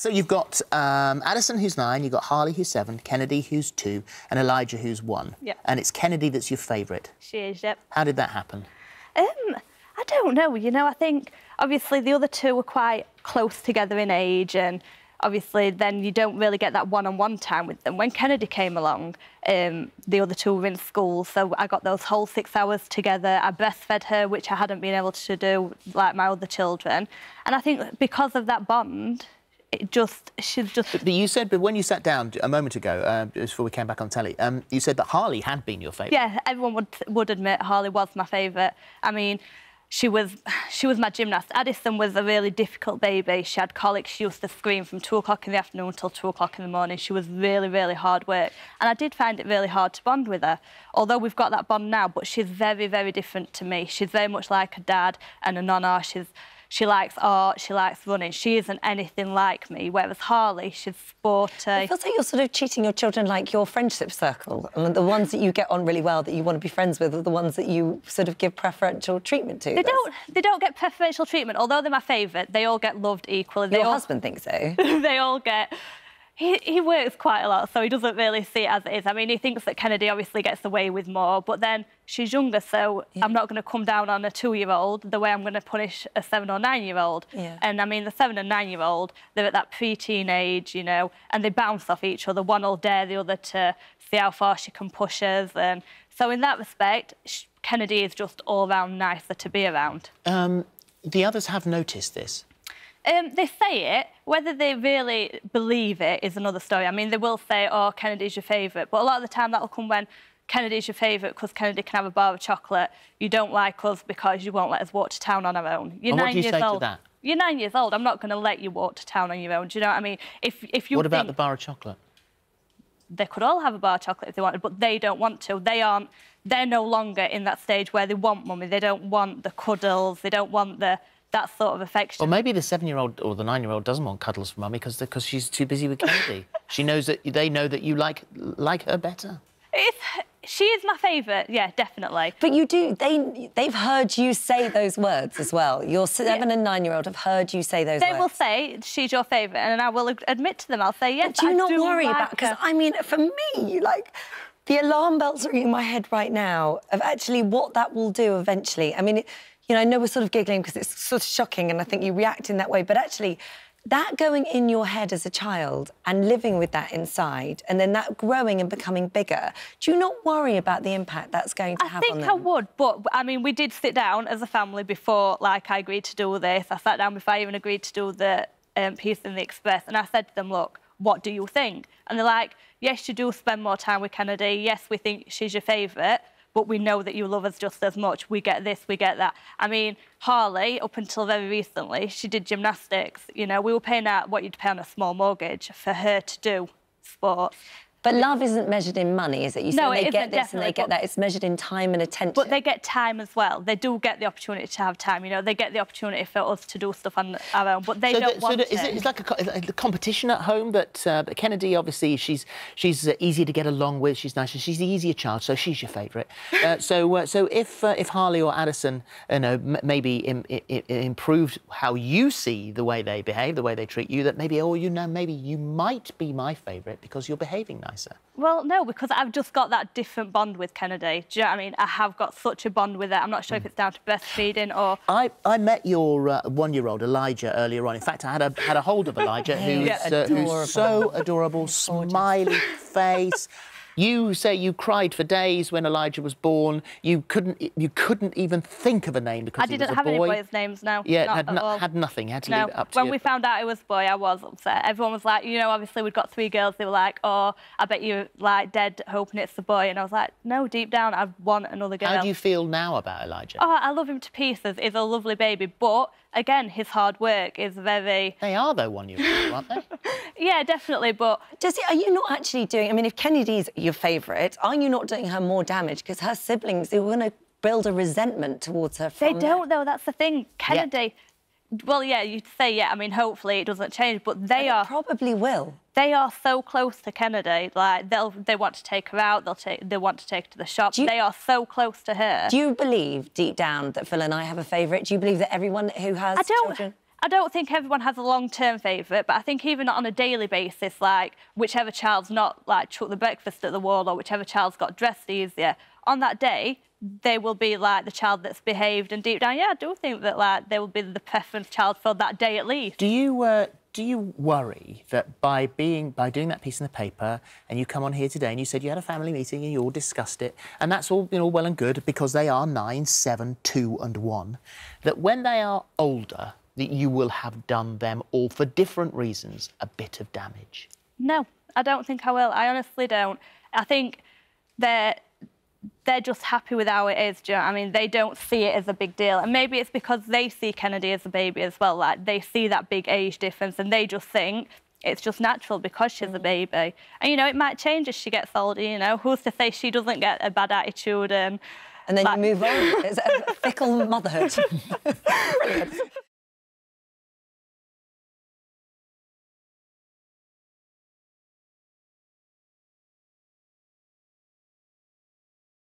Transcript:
So you've got um, Addison, who's nine, you've got Harley, who's seven, Kennedy, who's two, and Elijah, who's one. Yeah. And it's Kennedy that's your favourite. She is, yep. How did that happen? Um, I don't know. You know, I think obviously the other two were quite close together in age, and obviously then you don't really get that one-on-one time with them. When Kennedy came along, um, the other two were in school, so I got those whole six hours together. I breastfed her, which I hadn't been able to do like my other children, and I think because of that bond, it just she's just. But you said, but when you sat down a moment ago, uh, before we came back on telly, um, you said that Harley had been your favourite. Yeah, everyone would would admit Harley was my favourite. I mean, she was she was my gymnast. Addison was a really difficult baby. She had colic. She used to scream from two o'clock in the afternoon until two o'clock in the morning. She was really, really hard work. And I did find it really hard to bond with her. Although we've got that bond now, but she's very, very different to me. She's very much like a dad and a nonna. She's she likes art, she likes running. She isn't anything like me, whereas Harley, she's sporty. It feels like you're sort of treating your children like your friendship circle. And the ones that you get on really well, that you want to be friends with, are the ones that you sort of give preferential treatment to. They don't, they don't get preferential treatment. Although they're my favourite, they all get loved equally. They Your all, husband thinks so. they all get he, he works quite a lot, so he doesn't really see it as it is. I mean, he thinks that Kennedy obviously gets away with more, but then she's younger, so yeah. I'm not going to come down on a two-year-old the way I'm going to punish a seven or nine-year-old. Yeah. And I mean, the seven and nine-year-old, they're at that pre-teen age, you know, and they bounce off each other. One will dare the other to see how far she can push us, and so in that respect, Kennedy is just all round nicer to be around. Um, the others have noticed this. Um, they say it. Whether they really believe it is another story. I mean, they will say, oh, Kennedy's your favourite. But a lot of the time that'll come when Kennedy's your favourite because Kennedy can have a bar of chocolate. You don't like us because you won't let us walk to town on our own. You're and nine you years old. You're nine years old. I'm not going to let you walk to town on your own. Do you know what I mean? If, if you What about the bar of chocolate? They could all have a bar of chocolate if they wanted, but they don't want to. They aren't... They're no longer in that stage where they want mummy. They don't want the cuddles. They don't want the that sort of affection. Or maybe the seven-year-old or the nine-year-old doesn't want cuddles from mummy because because she's too busy with Kennedy. she knows that they know that you like like her better. It's, she is my favourite, yeah, definitely. But you do, they, they've heard you say those words as well. Your seven yeah. and nine-year-old have heard you say those they words. They will say, she's your favourite, and I will admit to them, I'll say, yes, but do you I not do worry like about, because, I mean, for me, like, the alarm bells are in my head right now of actually what that will do eventually. I mean, it, you know, I know we're sort of giggling because it's sort of shocking and I think you react in that way, but actually, that going in your head as a child and living with that inside and then that growing and becoming bigger, do you not worry about the impact that's going to I have on them? I think I would, but I mean, we did sit down as a family before, like, I agreed to do this. I sat down before I even agreed to do the um, piece in the Express and I said to them, look, what do you think? And they're like, yes, you do spend more time with Kennedy. Yes, we think she's your favourite but we know that you love us just as much. We get this, we get that. I mean, Harley, up until very recently, she did gymnastics. You know, we were paying out what you'd pay on a small mortgage for her to do sport. But love isn't measured in money, is it? You no, say they get this and they get that. It's measured in time and attention. But they get time as well. They do get the opportunity to have time. You know, they get the opportunity for us to do stuff on our own, but they so don't the, want so the, is it. It's like a, a, competition at home. That uh, Kennedy, obviously, she's she's uh, easy to get along with. She's nice. She's the easier child, so she's your favourite. Uh, so uh, so if uh, if Harley or Addison, you know, maybe Im improved how you see the way they behave, the way they treat you, that maybe oh, you know, maybe you might be my favourite because you're behaving nicer. Well, no, because I've just got that different bond with Kennedy. Do you know what I mean? I have got such a bond with her. I'm not sure mm. if it's down to breastfeeding or... I, I met your uh, one-year-old, Elijah, earlier on. In fact, I had a, had a hold of Elijah, who's, yeah, uh, who's so adorable, smiley face, you say you cried for days when Elijah was born. You couldn't you couldn't even think of a name because I didn't he was have a boy. any boys' names. No. Yeah, had, no, had nothing. Had to no. leave it up to when you. we found out it was a boy, I was upset. Everyone was like, you know, obviously we'd got three girls. They were like, oh, I bet you're like dead hoping it's the boy. And I was like, no, deep down, I want another girl. How do you feel now about Elijah? Oh, I love him to pieces. He's a lovely baby, but again, his hard work is very. They are though one year old, aren't they? yeah, definitely. But does he, are you not actually doing? I mean, if Kennedy's your favourite, are you not doing her more damage because her siblings they were going to build a resentment towards her? they don't though. That's the thing. Kennedy. Well, yeah, you'd say, yeah, I mean, hopefully it doesn't change, but they but are... probably will. They are so close to Kennedy, like, they'll, they want to take her out, they'll take, they want to take her to the shop. You, they are so close to her. Do you believe, deep down, that Phil and I have a favourite? Do you believe that everyone who has I don't, children... I don't think everyone has a long-term favourite, but I think even on a daily basis, like whichever child's not like chucked the breakfast at the wall or whichever child's got dressed easier, on that day, they will be like the child that's behaved and deep down, yeah, I do think that like they will be the preference child for that day at least. Do you uh, do you worry that by being by doing that piece in the paper and you come on here today and you said you had a family meeting and you all discussed it and that's all you know well and good because they are nine, seven, two, and one, that when they are older that you will have done them all for different reasons a bit of damage? No, I don't think I will. I honestly don't. I think they're they're just happy with how it is. Do you know I mean? They don't see it as a big deal. And maybe it's because they see Kennedy as a baby as well. Like, they see that big age difference and they just think it's just natural because she's a mm. baby. And, you know, it might change as she gets older, you know. Who's to say she doesn't get a bad attitude and... And then like... you move on. It's a fickle motherhood.